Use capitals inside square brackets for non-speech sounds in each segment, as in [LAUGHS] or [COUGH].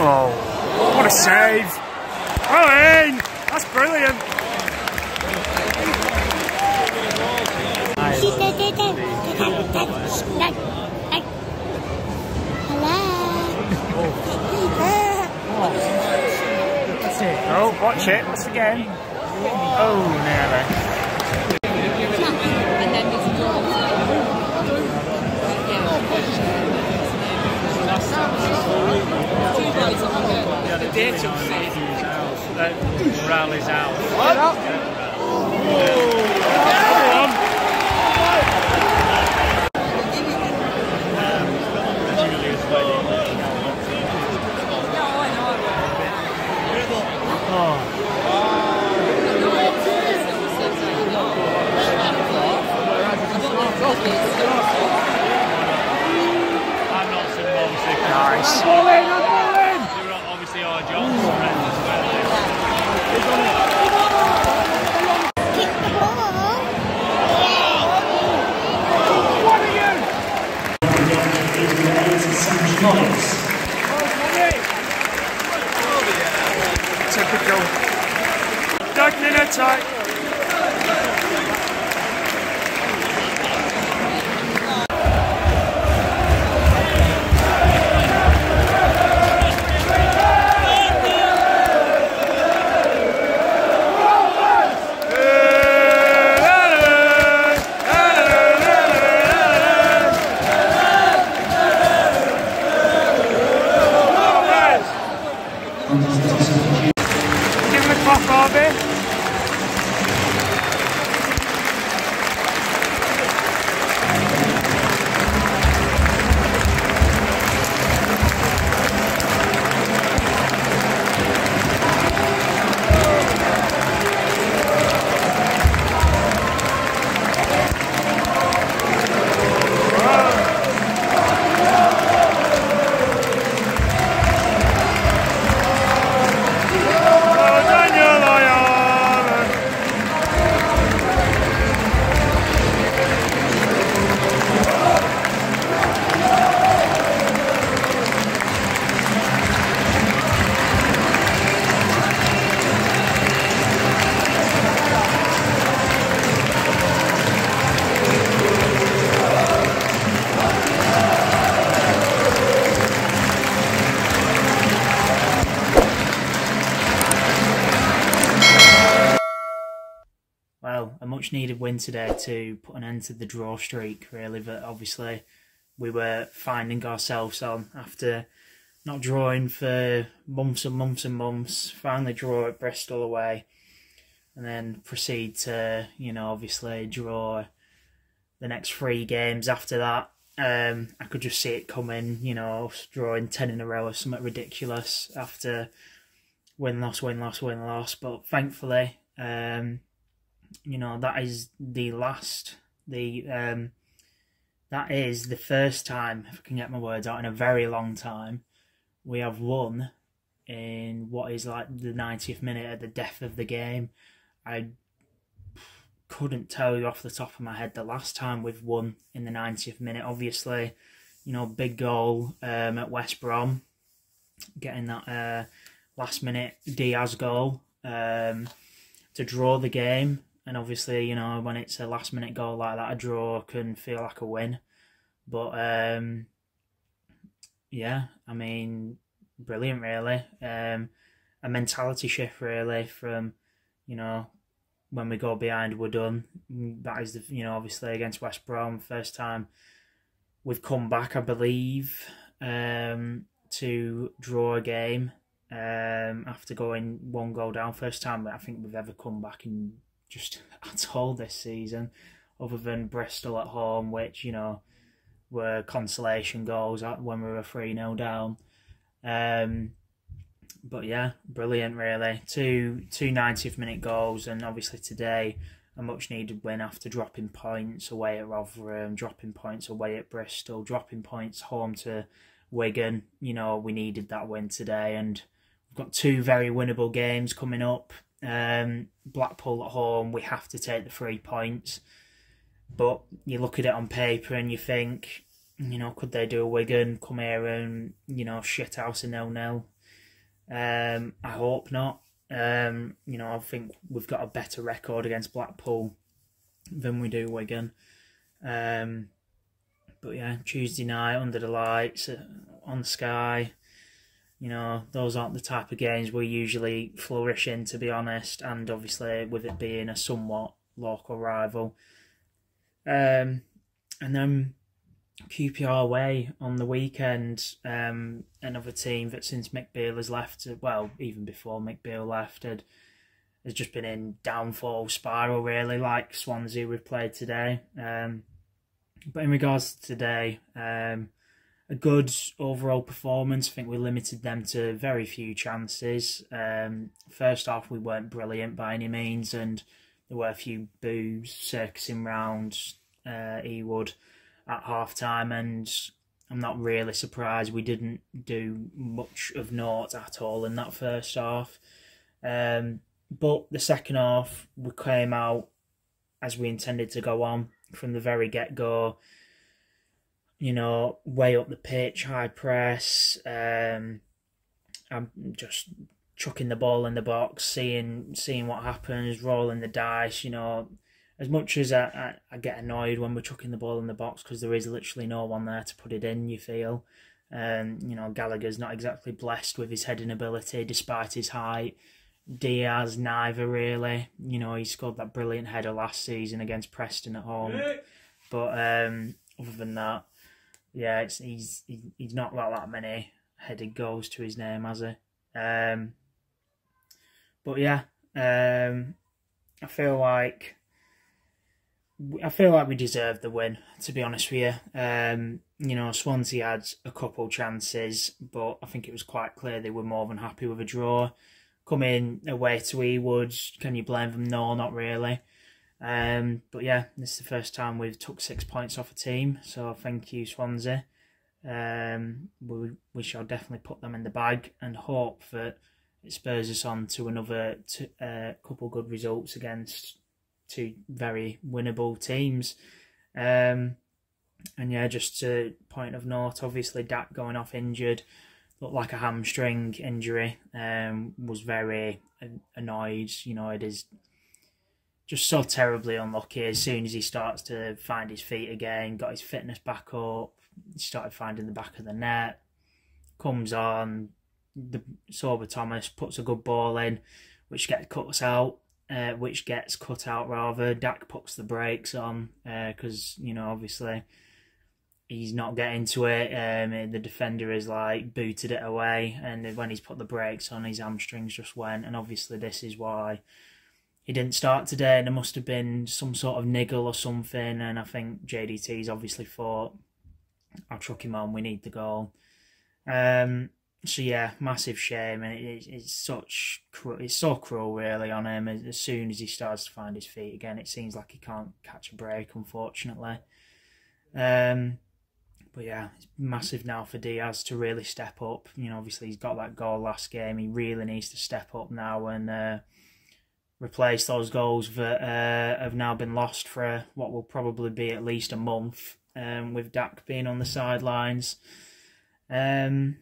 Oh, what a save! Oh, Owen! That's brilliant! Nice. Oh, watch it, once again. Oh, nearly. The date of rallies out. Julia's wedding. I'm not so homesick. Nice. That's a good goal. Doug much needed win today to put an end to the draw streak, really, that obviously we were finding ourselves on after not drawing for months and months and months. Finally, draw at Bristol away, and then proceed to, you know, obviously draw the next three games after that. Um, I could just see it coming, you know, drawing 10 in a row or something ridiculous after win, loss, win, loss, win, loss. But thankfully, um, you know that is the last the um that is the first time if i can get my words out in a very long time we have won in what is like the 90th minute at the death of the game i couldn't tell you off the top of my head the last time we've won in the 90th minute obviously you know big goal um at west brom getting that uh last minute diaz goal um to draw the game. And obviously, you know, when it's a last minute goal like that, a draw can feel like a win. But um, yeah, I mean, brilliant, really. Um, a mentality shift, really, from you know when we go behind, we're done. That is the you know obviously against West Brom, first time we've come back, I believe, um, to draw a game um, after going one goal down. First time I think we've ever come back in just at all this season, other than Bristol at home, which you know were consolation goals at- when we were three 0 down. Um, but yeah, brilliant really. Two two 90th minute goals, and obviously today a much needed win after dropping points away at Rotherham, dropping points away at Bristol, dropping points home to Wigan. You know we needed that win today, and we've got two very winnable games coming up. Um, Blackpool at home, we have to take the three points. But you look at it on paper and you think, you know, could they do a Wigan, come here and, you know, shit house a nil nil? Um, I hope not. Um, you know, I think we've got a better record against Blackpool than we do Wigan. Um, but yeah, Tuesday night under the lights uh, on Sky. You know, those aren't the type of games we usually flourish in, to be honest. And obviously, with it being a somewhat local rival. Um, and then QPR away on the weekend. Um, another team that since Mick Beale has left, well, even before Mick Beale left, had has just been in downfall spiral really, like Swansea we've played today. Um, but in regards to today, um, a good overall performance. I think we limited them to very few chances. Um, first off, we weren't brilliant by any means, and there were a few boos circusing round uh, Ewood at half time, and I'm not really surprised we didn't do much of naught at all in that first half. Um, but the second half, we came out as we intended to go on from the very get go. You know, way up the pitch, high press. Um, I'm just chucking the ball in the box, seeing seeing what happens, rolling the dice. You know, as much as I, I, I get annoyed when we're chucking the ball in the box because there is literally no one there to put it in, you feel. Um, you know, Gallagher's not exactly blessed with his heading ability despite his height. Diaz, neither really. You know, he scored that brilliant header last season against Preston at home. But um, other than that, yeah, it's he's he's not got that many headed goals to his name, has he? Um, but yeah, um, I feel like I feel like we deserved the win, to be honest with you. Um, you know, Swansea had a couple chances, but I think it was quite clear they were more than happy with a draw. Coming away to Ewood, can you blame them? No, not really. Um, but yeah, this is the first time we've took six points off a team, so thank you, Swansea. Um, we we shall definitely put them in the bag and hope that it spurs us on to another t- uh, couple good results against two very winnable teams. Um, and yeah, just a point of note, obviously Dack going off injured, looked like a hamstring injury. Um, was very annoyed. You know, it is just so terribly unlucky. As soon as he starts to find his feet again, got his fitness back up, started finding the back of the net, comes on, the Sorba Thomas puts a good ball in, which gets cuts out uh, which gets cut out rather. Dack puts the brakes on because uh, you know obviously he's not getting to it. Um, the defender is like booted it away, and when he's put the brakes on, his hamstrings just went. And obviously this is why he didn't start today. And there must have been some sort of niggle or something. And I think JDT's obviously thought, "I'll chuck him on. We need the goal." Um, so yeah, massive shame, and it, it's such it's so cruel really on him. As, as soon as he starts to find his feet again, it seems like he can't catch a break, unfortunately. Um, but yeah, it's massive now for Diaz to really step up. You know, obviously he's got that goal last game. He really needs to step up now and uh, replace those goals that uh, have now been lost for what will probably be at least a month. Um, with Dack being on the sidelines. Um,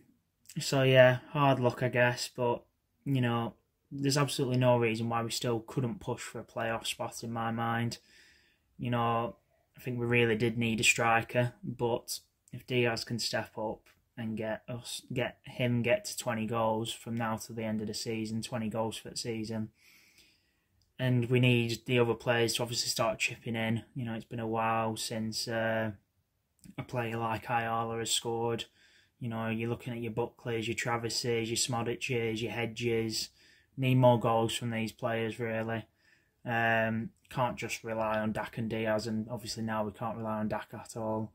so yeah, hard luck, I guess. But you know, there's absolutely no reason why we still couldn't push for a playoff spot in my mind. You know, I think we really did need a striker, but if Diaz can step up and get us, get him, get to 20 goals from now to the end of the season, 20 goals for the season. And we need the other players to obviously start chipping in. You know, it's been a while since uh, a player like Ayala has scored. You know, you're looking at your Buckleys, your Travises, your Szmodics, your Hedges. Need more goals from these players, really. Um, can't just rely on Dack and Diaz, and obviously now we can't rely on Dack at all.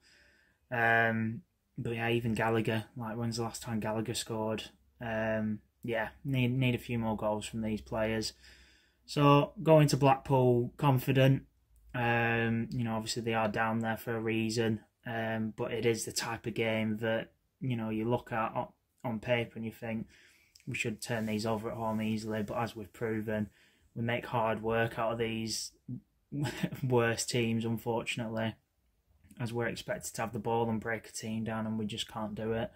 Um, but yeah, even Gallagher. Like, when's the last time Gallagher scored? Um, yeah, need need a few more goals from these players. So going to Blackpool confident. Um, you know, obviously they are down there for a reason. Um, but it is the type of game that you know you look at on paper and you think we should turn these over at home easily. But as we've proven, we make hard work out of these [LAUGHS] worst teams, unfortunately, as we're expected to have the ball and break a team down, and we just can't do it.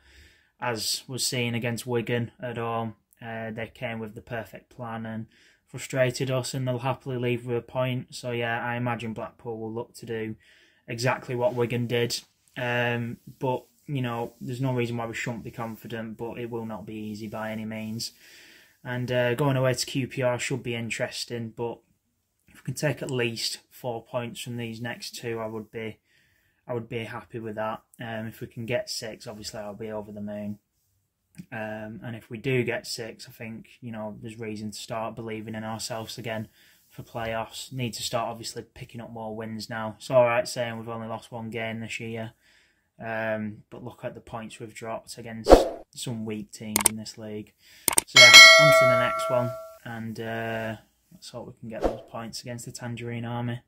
As was seen against Wigan at home, Uh, they came with the perfect plan and frustrated us, and they'll happily leave with a point. So yeah, I imagine Blackpool will look to do exactly what Wigan did. Um, but you know, there's no reason why we shouldn't be confident, but it will not be easy by any means. And uh, going away to QPR should be interesting, but if we can take at least four points from these next two, I would be, I would be happy with that. Um, if we can get six, obviously I'll be over the moon. Um, and if we do get six, I think you know there's reason to start believing in ourselves again for playoffs. Need to start obviously picking up more wins now. It's all right saying we've only lost one game this year, um, but look at the points we've dropped against some weak teams in this league. So yeah, on to the next one, and uh, let's hope we can get those points against the Tangerine Army.